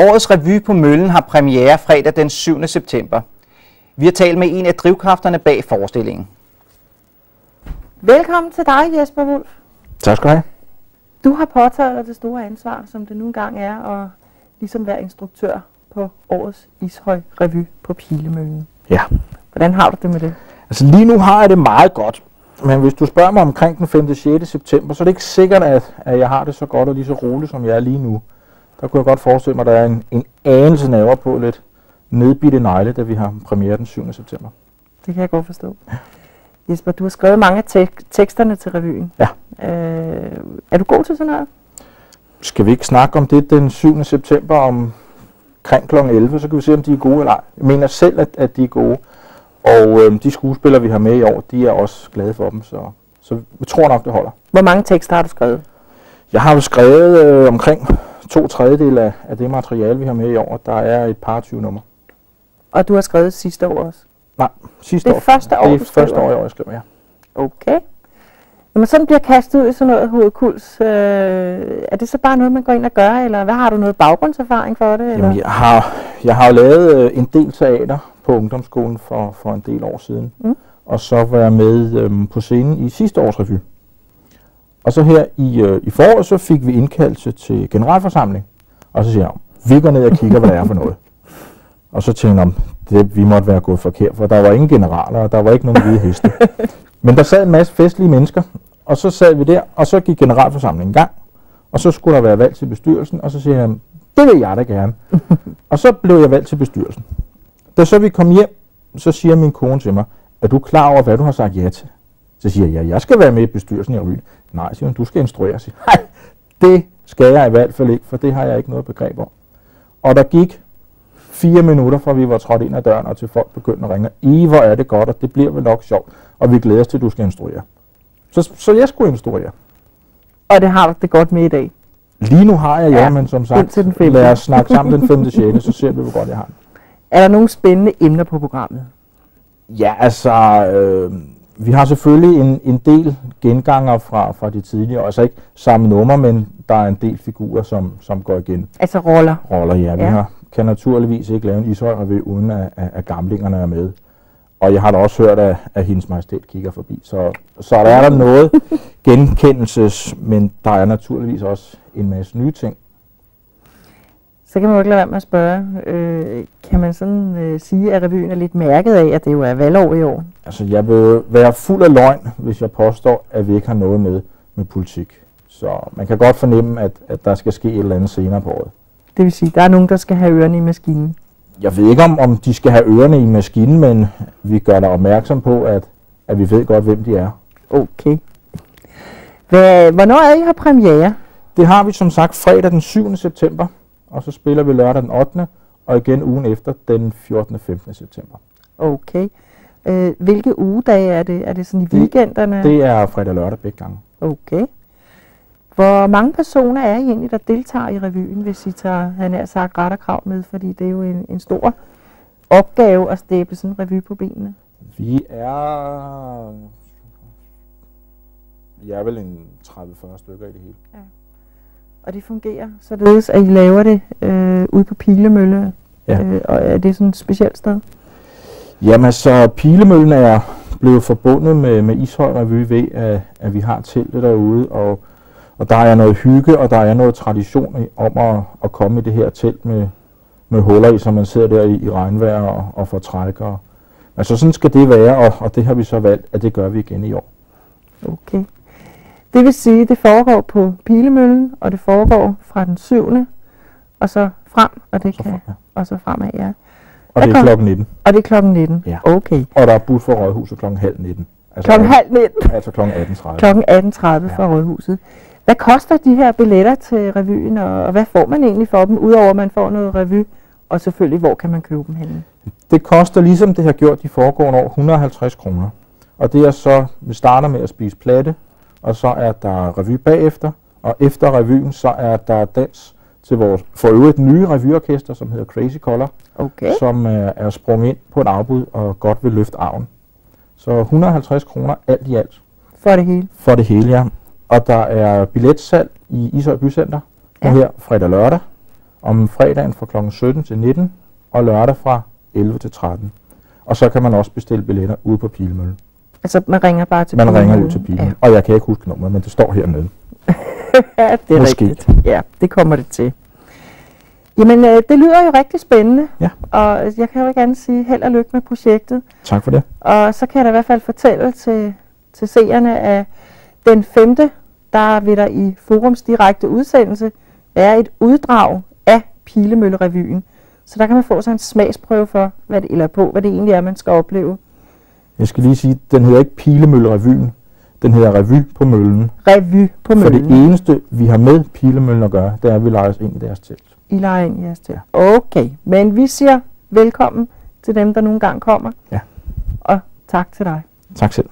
Årets revy på Møllen har premiere fredag den 7. september. Vi har talt med en af drivkræfterne bag forestillingen. Velkommen til dig, Jesper Wulf. Tak skal du have. Du har påtaget dig det store ansvar, som det nu engang er, at ligesom være instruktør på årets Ishøj Revy på Pilemøllen. Ja. Hvordan har du det med det? Altså lige nu har jeg det meget godt. Men hvis du spørger mig omkring den 5. 6. september, så er det ikke sikkert, at, at jeg har det så godt og lige så roligt, som jeg er lige nu. Der kunne jeg godt forestille mig, at der er en, en anelse naver på lidt nedbitte negle, da vi har premiere den 7. september. Det kan jeg godt forstå. Jesper, du har skrevet mange af tek- teksterne til revyen. Ja. Øh, er du god til sådan noget? Skal vi ikke snakke om det den 7. september omkring kl. 11, så kan vi se, om de er gode eller ej. Jeg mener selv, at, at de er gode. Og øh, de skuespillere, vi har med i år, de er også glade for dem, så, så vi tror nok, det holder. Hvor mange tekster har du skrevet? Jeg har jo skrevet øh, omkring to tredjedel af, af det materiale, vi har med i år. Der er et par 20 numre. Og du har skrevet sidste år også. Nej, sidste Det er år. første år, Det er første skriver. år i år, jeg skriver, ja. Okay. Når man sådan bliver kastet ud i sådan noget hovedkuls, øh, er det så bare noget, man går ind og gør, eller hvad har du noget baggrundserfaring for det? Eller? Jamen, jeg har, jeg har jo lavet øh, en del teater på ungdomsskolen for, for en del år siden. Mm. Og så var jeg med øhm, på scenen i sidste års revy. Og så her i, øh, i foråret, så fik vi indkaldelse til generalforsamling. Og så siger jeg, vi går ned og kigger, hvad det er for noget. Og så tænkte jeg, om det, vi måtte være gået forkert, for der var ingen generaler, og der var ikke nogen hvide heste. Men der sad en masse festlige mennesker, og så sad vi der, og så gik generalforsamlingen i gang. Og så skulle der være valg til bestyrelsen, og så siger jeg, det vil jeg da gerne. og så blev jeg valgt til bestyrelsen. Da så vi kom hjem, så siger min kone til mig, er du klar over, hvad du har sagt ja til? Så siger jeg, jeg skal være med i bestyrelsen i revyen. Nej, siger hun, du skal instruere. Siger, nej, det skal jeg i hvert fald ikke, for det har jeg ikke noget begreb om. Og der gik fire minutter, fra vi var trådt ind ad døren, og til folk begyndte at ringe. I, hvor er det godt, og det bliver vel nok sjovt, og vi glæder os til, at du skal instruere. Så, så jeg skulle instruere. Og det har du det godt med i dag. Lige nu har jeg ja, Ja, men som sagt, den femte. lad os snakke sammen den 5. 6. så ser vi, hvor godt jeg har. Er der nogle spændende emner på programmet? Ja, altså, øh, vi har selvfølgelig en, en del genganger fra, fra de tidligere, altså ikke samme nummer, men der er en del figurer, som, som går igen. Altså roller. Roller, ja. Vi Ja. har, kan naturligvis ikke lave en ishøj revy, uden at, at, at gamlingerne er med. Og jeg har da også hørt, at, at hendes majestæt kigger forbi. Så, så der er der noget genkendelses, men der er naturligvis også en masse nye ting. Så kan man jo ikke lade være med at spørge, øh, kan man sådan øh, sige, at revyen er lidt mærket af, at det jo er valgår i år? Altså, jeg vil være fuld af løgn, hvis jeg påstår, at vi ikke har noget med med politik. Så man kan godt fornemme, at, at der skal ske et eller andet senere på året. Det vil sige, der er nogen, der skal have ørerne i maskinen. Jeg ved ikke, om, om de skal have ørerne i maskinen, men vi gør dig opmærksom på, at, at vi ved godt, hvem de er. Okay. Hvad, hvornår er I har premiere? Det har vi som sagt fredag den 7. september, og så spiller vi lørdag den 8. og igen ugen efter den 14. og 15. september. Okay. Øh, hvilke ugedage er det? Er det sådan i Det- weekenderne? Det er fredag og lørdag begge gange. Okay. Hvor mange personer er I egentlig, der deltager i revyen, hvis I tager, han er sagt, ret og krav med? Fordi det er jo en, en stor opgave at stable sådan en revy på benene. Vi er... Vi er vel en 30-40 stykker i det hele. Og det fungerer således, at I laver det øh, ude på Pilemølle. Ja. Øh, og er det sådan et specielt sted? Jamen så Pilemøllen er blevet forbundet med, med Ishøj Revy ved, at, at vi har teltet derude, og, og der er noget hygge, og der er noget tradition om at, at komme i det her telt med, med huller i, så man sidder der i, i regnvejr og, og får trækker. Altså sådan skal det være, og, og det har vi så valgt, at det gør vi igen i år. Okay. Det vil sige, at det foregår på Pilemøllen, og det foregår fra den 7. og så frem, og det Så kan, frem, ja. og så fremad, ja. Og det er kom- klokken 19, Og det er klokken 19. Ja. Okay. og der er bus for Rådhuset klokken halv 19. Altså, Klokken halv 19. Altså klokken 18.30. Klokken 18.30 Ja. fra Rådhuset. Hvad koster de her billetter til revyen, og, og hvad får man egentlig for dem, udover at man får noget revy? Og selvfølgelig, hvor kan man købe dem henne? Det koster, ligesom det har gjort de foregående år, 150 kroner. Og det er så, vi starter med at spise platte, og så er der revy bagefter, og efter revyen, så er der dans til vores for øvrigt nye revyorkester, som hedder Crazy Color, Okay. som er, er sprunget ind på et afbud og godt vil løfte arven. Så 150 kroner alt i alt For det hele. for det hele, ja. Og der er billetsalg i Ishøj Bycenter nu Ja. her fredag og lørdag. om fredagen fra kl. 17 til 19 og lørdag fra 11 til 13. Og så kan man også bestille billetter ude på Pilemølle. Altså, man ringer bare til Man ringer Pilemølle. ud til Pilemølle. Og jeg kan ikke huske nummeret, men det står hernede. Ja, det er Måske. rigtigt. Ja, det kommer det til. Jamen, øh, det lyder jo rigtig spændende. Ja. Og jeg kan jo andet sige held og lykke med projektet. Tak for det. Og så kan jeg da i hvert fald fortælle til, til seerne, at den 5. der vil der i Forums direkte udsendelse være et uddrag af Pilemølle-revyen. Så der kan man få sig en smagsprøve for, hvad det, eller på, hvad det egentlig er, man skal opleve. Jeg skal lige sige, den hedder ikke Pilemølle-revyen. Den hedder Revy på Møllen. Revy på For det møllen. eneste, vi har med Pilemøllen at gøre, det er, at vi leger os ind i deres telt. I leger ind i jeres til. Okay, men vi siger velkommen til dem, der nogle gange kommer. Ja. Og tak til dig. Tak selv.